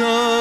Cristo.